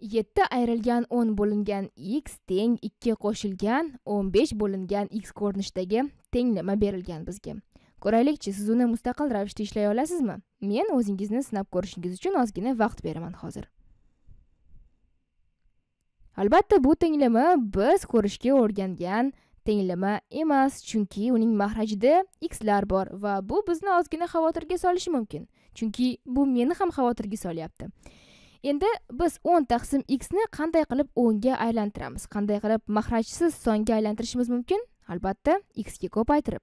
yetti ayrilgan o'n bo'lingan x teng ikki qo'shilgan o'n besh bo'lingan x ko'rinishidagi tenglama berilgan bizga. Ko'raylikchi siz uni mustaqil ravishda ishlay olasizmi? Men o'zingizni sinab ko'rishingiz uchun ozgina vaqt beraman hozir. Albatta bu tenglama biz ko'rishga o'rgangan tenglama emas chunki uning mahrajida xlar bor va bu bizni ozgina xavotirga solishi mumkin. Chunki bu meni ham xavotirga solyapti. Endi biz o'n taqsim x ni qanday qilib o'nga aylantiramiz? Qanday qilib mahrajsiz songa aylantirishimiz mumkin? Albatta x ga ko'paytirib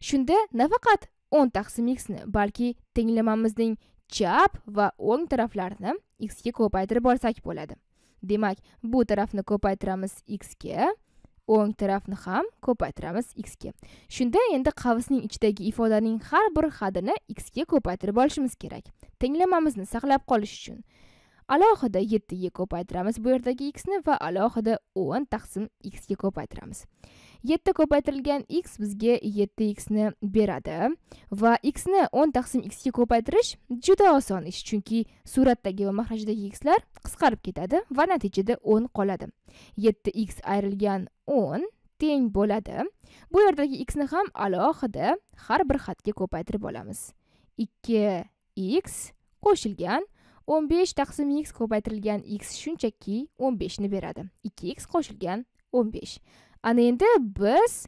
shunda nafaqat o'n taqsim x ni balki tenglamamizning chap va o'ng taraflarini x ga ko'paytirib olsak bo'ladi. Demak bu tarafni ko'paytiramiz x ga o'ng tarafni ham ko'paytiramiz x ga shunda endi qavsning ichidagi ifodaning har bir hadini x ga ko'paytirib olishimiz kerak. Tenglamamizni saqlab qolish uchun. Alohida 7 ga ko'paytiramiz bu yerdagi x ni va alohida 10 taqsim x ga ko'paytiramiz. 7 ko'paytirilgan x bizga 7x ni beradi va x ni 10 taqsim x ga ko'paytirish juda oson ish chunki suratdagi va maxrajdagi xlar qisqarib ketadi va natijada 10 qoladi. 7x ayrilgan 10 teng bo'ladi. Bu yerdagi x ni ham alohida har bir xatga ko'paytirib olamiz. 2x qo'shilgan o'n besh taqsim x ko'paytirilgan x shunchaki o'n beshni beradi. ikki x qo'shilgan o'n besh. Ana endi biz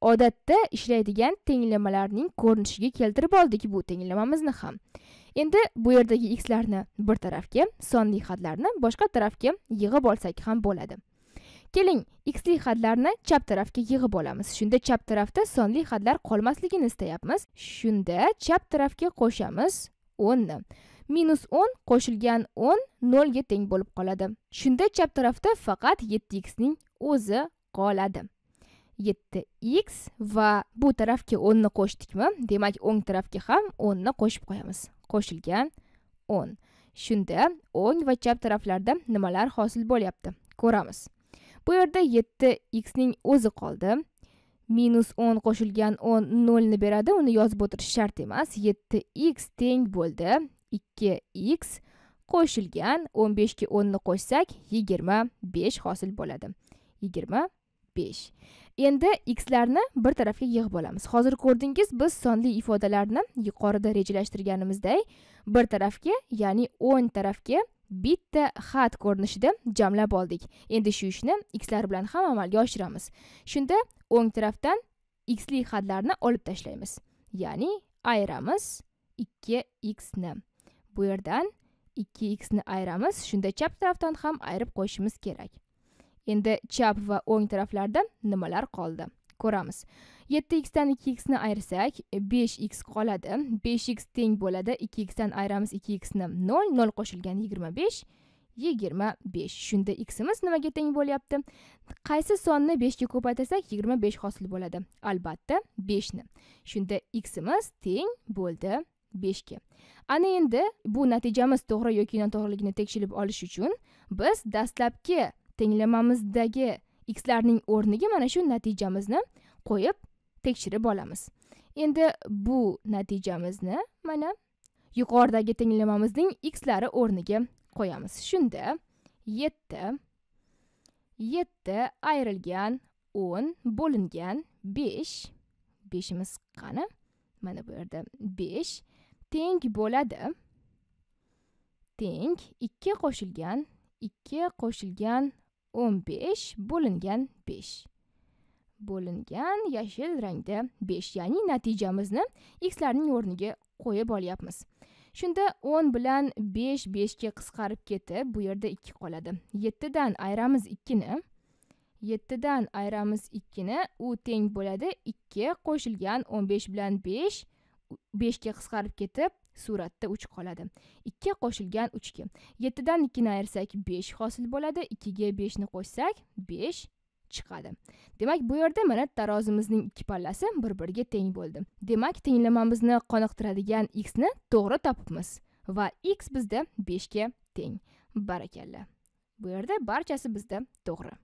odatda ishlaydigan tenglamalarning ko'rinishiga keltirib oldik bu tenglamamizni ham. Endi bu yerdagi xlarni bir tarafga sonli hadlarni boshqa tarafga yig'ib olsak ham bo'ladi. Keling xli hadlarni chap tarafga yig'ib olamiz. Shunda chap tarafda sonli hadlar qolmasligini istayapmiz. Shunda chap tarafga qo'shamiz o'nni. Minus 10 qo'shilgan 10 0 ga teng bo'lib qoladi. Shunda chap tarafda faqat 7x ning o'zi qoladi. 7x va bu tarafga 10 ni qo'shdikmi? Demak o'ng tarafga ham 10 ni qo'shib qo'yamiz. Qo'shilgan 10 shunda o'ng va chap taraflarda nimalar hosil bo'lyapti? Ko'ramiz. Bu yerda 7x ning o'zi qoldi. Minus 10 qo'shilgan 10 0 ni beradi. Uni yozib o'tirish shart emas. 7x teng bo'ldi. Ikki x qo'shilgan o'n beshga o'nni qo'shsak yigirma besh hosil bo'ladi. Yigirma besh. Endi xlarni bir tarafga yig'ib olamiz. Hozir ko'rdingiz biz sonli ifodalarni yuqorida rejalashtirganimizdek bir tarafga ya'ni o'ng tarafga bitta xat ko'rinishida jamlab oldik. Endi shu ishni xlar bilan ham amalga oshiramiz. Shunda o'ng tarafdan xli xatlarni olib tashlaymiz. Ya'ni ayiramiz ikki xni. Bu yerdan 2x ni ayiramiz. Shunda chap tarafdan ham ayirib qo'yishimiz kerak. Endi chap va o'ng taraflarda nimalar qoldi? Ko'ramiz. 7x dan 2x ni ayirsak 5x qoladi. 5x teng bo'ladi. 2x dan ayiramiz 2x ni 0 0 qo'shilgan 25 yigirma besh. Shunda ximiz nimaga teng bo'lyapti? Qaysi sonni beshga ko'paytirsak yigirma besh hosil bo'ladi. Albatta 5 ni. shunda ximiz teng bo'ldi. Beshga. Ana endi bu natijamiz to'g'ri yoki noto'g'riligini tekshirib olish uchun biz dastlabki tenglamamizdagi xlarning o'rniga mana shu natijamizni qo'yib tekshirib olamiz. Endi bu natijamizni mana yuqoridagi tenglamamizning xlari o'rniga qo'yamiz. Shunda yetti yetti ayrilgan o'n bo'lingan besh beshimiz qani? Mana bu yerda besh teng bo'ladi. Teng ikki qo'shilgan ikki qo'shilgan o'n besh bo'lingan besh. Bo'lingan yashil rangda besh ya'ni natijamizni xlarning o'rniga qo'yib olyapmiz. Shunda o'n bilan besh beshga qisqarib ketib bu yerda ikki qoladi. Yettidan ayiramiz ikkini. Yettidan ayiramiz ikkini u teng bo'ladi. Ikki qo'shilgan o'n besh bilan besh beshga qisqarib ketib suratda uch qoladi. Ikki qo'shilgan uchga yettidan ikkini ayirsak besh hosil bo'ladi. Ikkiga beshni qo'shsak besh chiqadi. Demak bu yerda mana tarozimizning ikki pallasi bir biriga teng bo'ldi. Demak tenglamamizni qoniqtiradigan x ni to'g'ri topibmiz va x bizda beshga teng. Barakalla. Bu yerda barchasi bizda to'g'ri.